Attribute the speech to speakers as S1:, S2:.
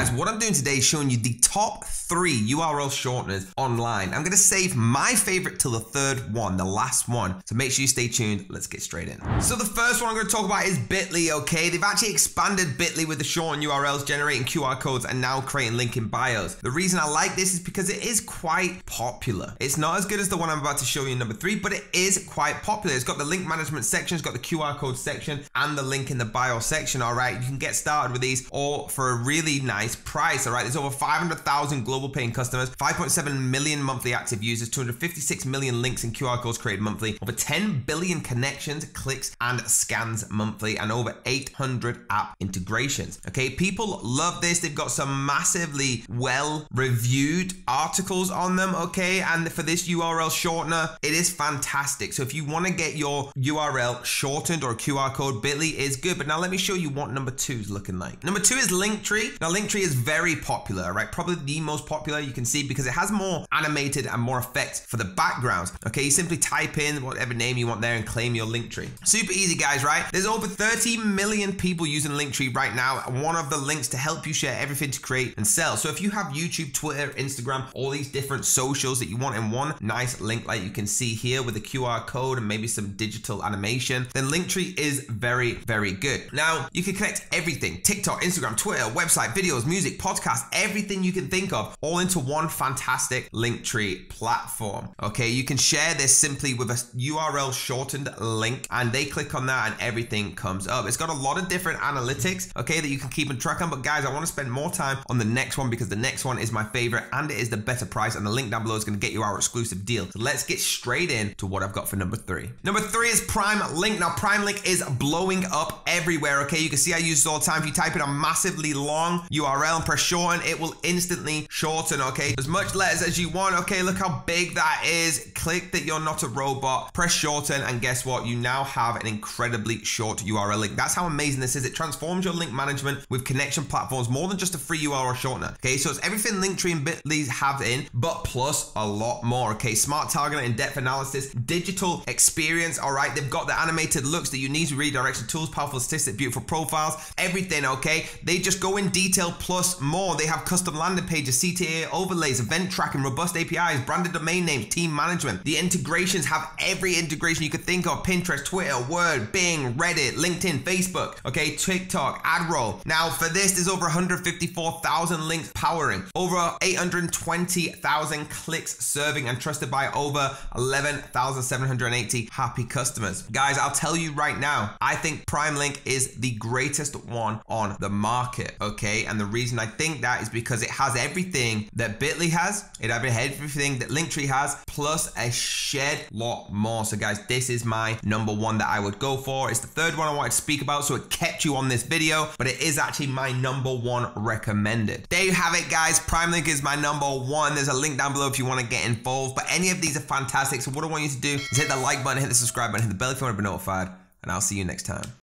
S1: guys, what I'm doing today is showing you the top three URL shorteners online. I'm gonna save my favorite till the third one, the last one. So make sure you stay tuned. Let's get straight in. So the first one I'm gonna talk about is Bitly, okay? They've actually expanded Bitly with the shortened URLs, generating QR codes, and now creating link in bios. The reason I like this is because it is quite popular. It's not as good as the one I'm about to show you in number three, but it is quite popular. It's got the link management section, it's got the QR code section, and the link in the bio section, all right? You can get started with these all for a really nice price, all right? There's over 500,000 global paying customers, 5.7 million monthly active users, 256 million links and QR codes created monthly, over 10 billion connections, clicks, and scans monthly, and over 800 app integrations. Okay, people love this. They've got some massively well reviewed articles on them, okay? And for this URL shortener, it is fantastic. So if you want to get your URL shortened or QR code, Bitly is good. But now let me show you what number two is looking like. Number two is Linktree. Now Linktree is very popular, right? Probably the most popular you can see because it has more animated and more effects for the backgrounds. Okay, you simply type in whatever name you want there and claim your Linktree. Super easy, guys, right? There's over 30 million people using Linktree right now. One of the links to help you share everything to create and sell. So if you have YouTube, Twitter, Instagram, all these different socials that you want in one nice link like you can see here with a QR code and maybe some digital animation, then Linktree is very, very good. Now, you can connect everything, TikTok, Instagram, Twitter, website, videos, music, podcast, everything you can think of, all into one fantastic Linktree platform. Okay, you can share this simply with a URL shortened link and they click on that and everything comes up. It's got a lot of different analytics, okay, that you can keep and track on. But guys, I want to spend more time on the next one because the next one is my favorite and it is the better price. And the link down below is going to get you our exclusive deal. So let's get straight in to what I've got for number three. Number three is Prime Link. Now, Prime Link is blowing up everywhere, okay? You can see I use it all the time. If you type in a massively long URL and press shorten, it will instantly shorten, okay? As much letters as you want, okay? Look how big that is. Click that you're not a robot, press shorten, and guess what? You now have an incredibly short URL link. That's how amazing this is. It transforms your link management with connection platforms more than just a free URL shortener, okay? So it's everything Linktree and Bitly have in, but plus a lot more, okay? Smart targeting, in-depth analysis, digital experience, all right? They've got the animated looks that you need to redirection tools, powerful statistics, beautiful profiles, everything, okay? They just go in detail plus more. They have custom landing pages, CTA overlays, event tracking, robust APIs, branded domain names, team management. The integrations have every integration you could think of Pinterest, Twitter, Word, Bing, Reddit, LinkedIn, Facebook, okay, TikTok, AdRoll. Now, for this, there's over 154,000 links powering, over 820,000 clicks serving, and trusted by over 11,780 happy customers. Guys, I'll tell you right now, I think Prime Link is the greatest one on the market, okay? And the reason I think that is because it has everything that Bitly has, it has everything that Linktree has, plus a shed lot more. So guys, this is my number one that I would go for. It's the third one I wanted to speak about, so it kept you on this video, but it is actually my number one recommended. There you have it, guys. Prime Link is my number one. There's a link down below if you want to get involved, but any of these are fantastic. So what I want you to do is hit the like button, hit the subscribe button, hit the bell if you want to be notified, and I'll see you next time.